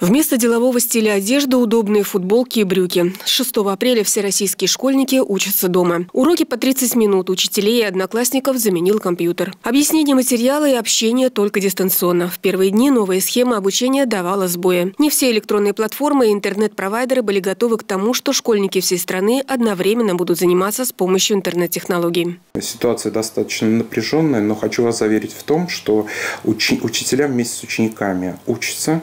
Вместо делового стиля одежды удобные футболки и брюки. С 6 апреля все российские школьники учатся дома. Уроки по 30 минут учителей и одноклассников заменил компьютер. Объяснение материала и общение только дистанционно. В первые дни новая схема обучения давала сбои. Не все электронные платформы и интернет-провайдеры были готовы к тому, что школьники всей страны одновременно будут заниматься с помощью интернет-технологий. Ситуация достаточно напряженная, но хочу вас заверить в том, что учи учителя вместе с учениками учатся,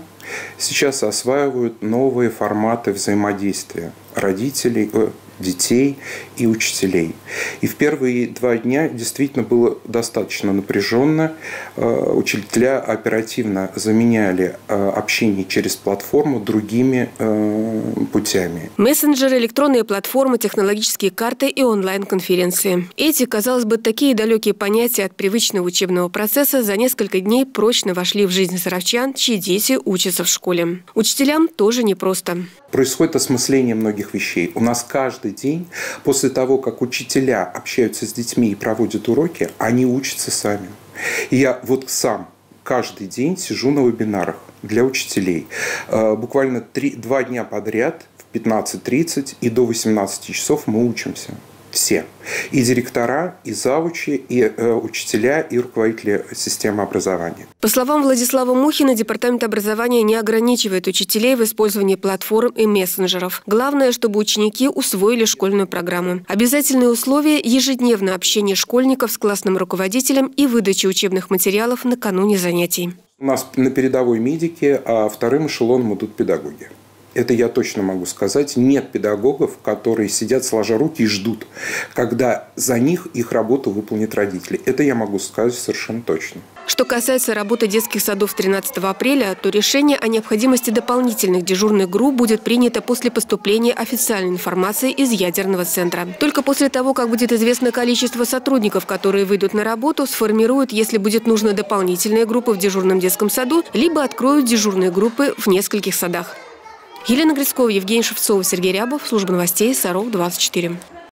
сейчас осваивают новые форматы взаимодействия родителей, э, детей и учителей. И в первые два дня действительно было достаточно напряженно. Э, учителя оперативно заменяли э, общение через платформу другими э, путями. Мессенджеры, электронные платформы, технологические карты и онлайн-конференции. Эти, казалось бы, такие далекие понятия от привычного учебного процесса за несколько дней прочно вошли в жизнь саровчан, чьи дети учатся в школе. Учителям тоже непросто. Происходит осмысление многих вещей. У нас каждый день, после того, как учителя общаются с детьми и проводят уроки, они учатся сами. И я вот сам каждый день сижу на вебинарах для учителей. Э, буквально три, два дня подряд в 15.30 и до 18 часов мы учимся все. И директора, и завучи, и э, учителя, и руководители системы образования. По словам Владислава Мухина, Департамент образования не ограничивает учителей в использовании платформ и мессенджеров. Главное, чтобы ученики усвоили школьную программу. Обязательные условия – ежедневное общение школьников с классным руководителем и выдача учебных материалов накануне занятий. У нас на передовой медики, а вторым эшелоном идут педагоги это я точно могу сказать, нет педагогов, которые сидят сложа руки и ждут, когда за них их работу выполнят родители. Это я могу сказать совершенно точно. Что касается работы детских садов 13 апреля, то решение о необходимости дополнительных дежурных групп будет принято после поступления официальной информации из ядерного центра. Только после того, как будет известно количество сотрудников, которые выйдут на работу, сформируют, если будет нужно дополнительные группы в дежурном детском саду, либо откроют дежурные группы в нескольких садах. Елена Грицкова, Евгений Шевцов, Сергей Рябов. Служба новостей Саров 24.